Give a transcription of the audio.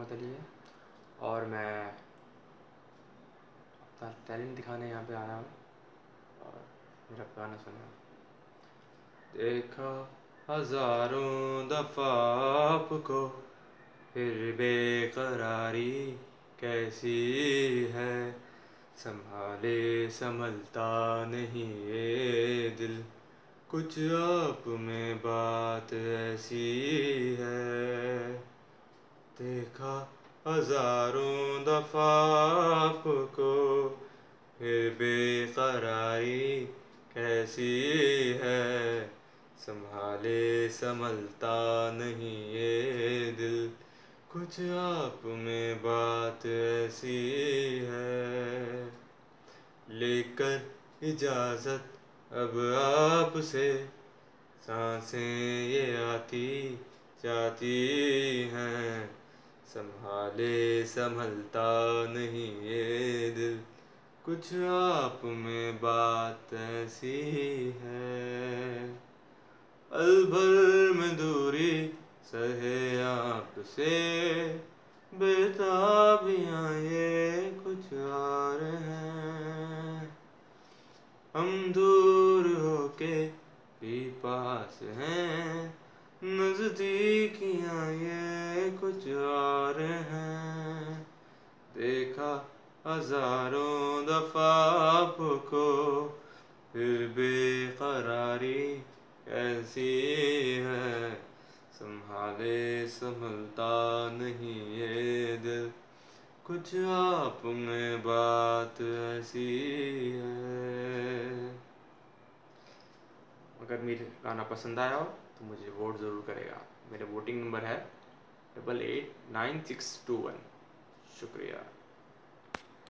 محمد علی ہے۔ اور میں اپنا ٹیلنٹ دکھانے یہاں پہ آیا ہوں اور میرا گانا سنا دیکھا ہزاروں دفعہ آپ کو، پھر بے قراری کیسی ہے؟ سنبھالے، سنبھلتا نہیں یہ دل۔ کچھ آپ میں بات ایسی ہے۔ دیکھا ہزاروں دفعہ آپ کو، پھر بے قراری کیسی ہے؟ سنبھالے، سنبھلتا نہیں یہ دل۔ کچھ آپ میں بات ایسی ہے۔ لے کر اجازت اب آپ سے۔ سانسیں یہ آتی جاتی ہیں۔ سنبھالے، سنبھلتا نہیں یہ دل۔ کچھ آپ میں بات ایسی ہے۔ البر میں دوری سہے آپ سے۔ بےتابیاں یہ کچھ اور ہیں۔ ہم دور ہو کے بھی پاس ہیں۔ نزدیکیاں یہ کچھ اور ہیں۔ دیکھا ہزاروں دفعہ آپ کو، پھر بے قراری کیسی ہے۔ سنبھالے سنبھلتا نہیں یہ دل، کچھ آپ میں بات ایسی ہے۔ اگر میرے گانا پسند آیا ہو تو مجھے ووٹ ضرور کرے گا۔ میرا ووٹنگ نمبر ہے double eight nine six two one شکریہ